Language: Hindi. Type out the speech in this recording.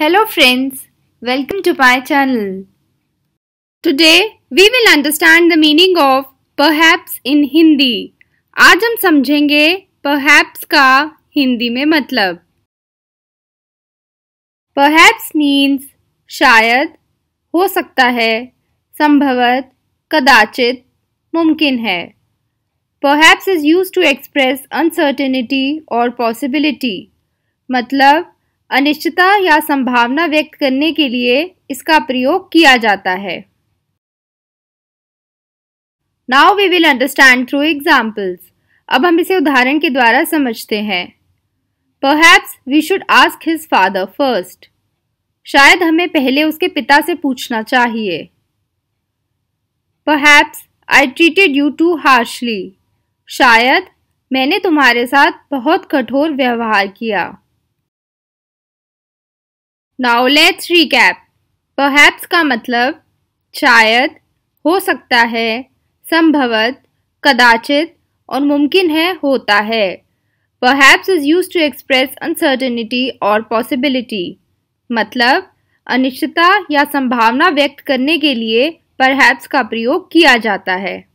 Hello friends, welcome to my channel. Today we will understand the meaning of perhaps in Hindi. आज हम समझेंगे perhaps का हिंदी में मतलब Perhaps means शायद हो सकता है संभवत कदाचित मुमकिन है Perhaps is used to express uncertainty or possibility. मतलब अनिश्चितता या संभावना व्यक्त करने के लिए इसका प्रयोग किया जाता है। Now we will understand through examples अब हम इसे उदाहरण के द्वारा समझते हैं। Perhaps we should ask his father first शायद हमें पहले उसके पिता से पूछना चाहिए। Perhaps I treated you too harshly शायद मैंने तुम्हारे साथ बहुत कठोर व्यवहार किया। Now let's recap. परहैप्स का मतलब शायद, हो सकता है, संभवत, कदाचित और मुमकिन है, होता है। Perhaps is use to express uncertainty और पॉसिबिलिटी। मतलब अनिश्चितता या संभावना व्यक्त करने के लिए परहैप्स का प्रयोग किया जाता है।